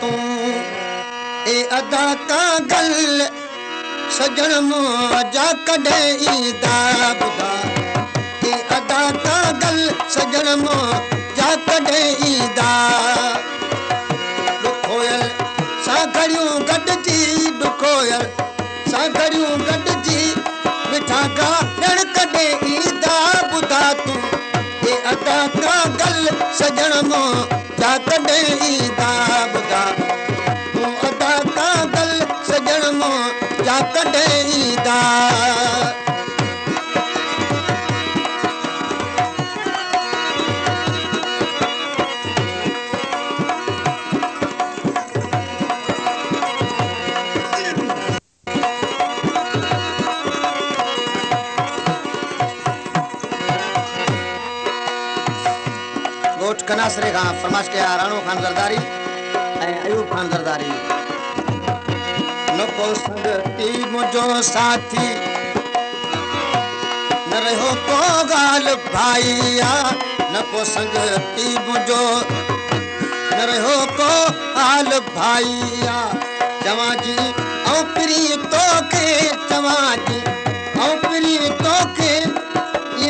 تون اي ادا ڪا گل سجڻ مون جا ڪڏهن ايندا ٻڌا اي ادا ڪا گل سجڻ مون جا ڪڏهن ايندا ڏکويل سان گهڙيون گڏجي ڏکويل سان گهڙيون گڏجي مٺا گا ڏڻ ڪڏهن ايندا ٻڌا تون اي ادا ڪا گل سجڻ مون ٻڌا تون ادا ڪا گل سجڻ مون جا ڪڏهن ايندا कनासरे खां फरमाश कया राणो ख़ान ज़रदारी ऐं अयूब ख़ान ज़रदारी न को संगती मुंहिंजो साथी। न रहियो को ॻाल्हि भाई आ न को संगती मुंहिंजो न रहियो को हाल भाई आ चवां जी ऐं प्री तोखे चवां जी। ऐं प्री तोखे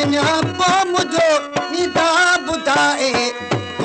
ईअं पोइ मुंहिंजो नीदा ॿुधाए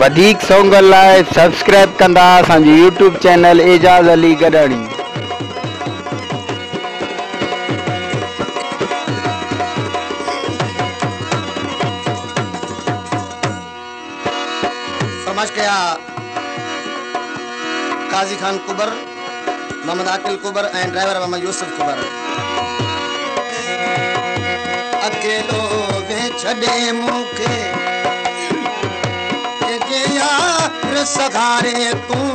وڌيڪ سانگ لاءِ سبسڪرائيب ڪندا اسان جو يوٽيوب چينل اعجاز علي گڏاڻي ڪيا ڪازي خان ڪبر محمد آڪل ڪبر ۽ ڊرائيور محمد يوسف ڪبر अकेलो वे छॾे मूंखे यार सगारे तूं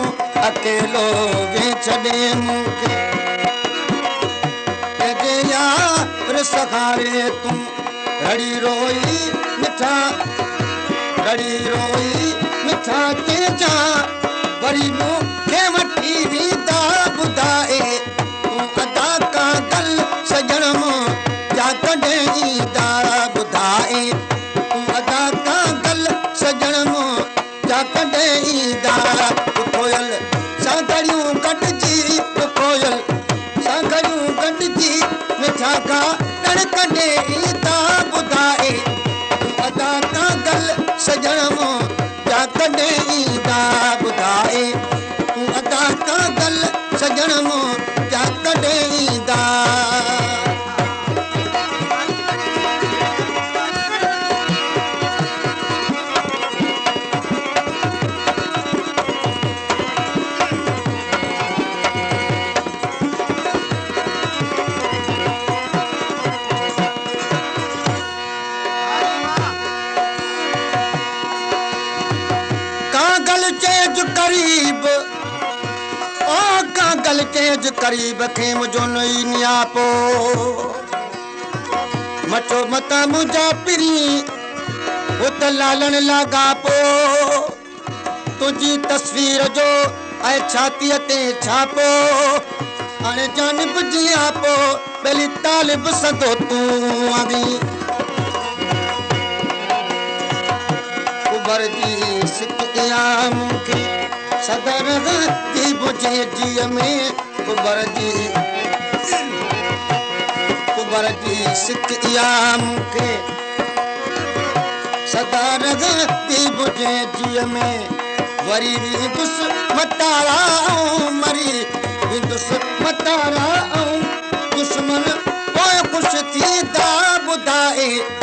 अकेलो वे छॾे मूंखे यार सगारे तूं रड़ी रोई मिठा, रड़ी रोई मिठा के जा। वरी मूंखे वठी वेंदा ॿुधाए جا ڪڏهن ايندا ٻڌائي تون ادا ڪا گل سجڻ مون جا ڪڏهن ايندا کويل سان گهڙيون گڏجي کويل سان گهڙيون گڏجي مٺا ڪا ڏڻ ڪڏهن ايندا ٻڌائي تون ادا ڪا گل سجڻ مون جا ڪڏهن ايندا ٻڌائي تون ادا ڪا گل سجڻ مون جا ڪڏهن ايندا ڪاگل چيز قريب. او ڪاگل چيز قريب کي منهنجو نئي نياپو. مچو متا منهنجا پري ات لالڻ لڳا پوءِ. تنهنجي تصوير جو ۽ ڇاتيءَ تي ڇاپو. هاڻي جانب جيئن پوءِ ڀلي طالب سڌو تون آگي جي سڪيا مون کي صدر ٿي بجهي جيءَ ۾ اوبر جي اوبر جي سڪيا مون کي صدر ٿي بجهي جيءَ ۾ وري وندس متارا ۽ مري وندس متارا ۽ دشمن پوءِ خوش ٿيندا ٻڌائي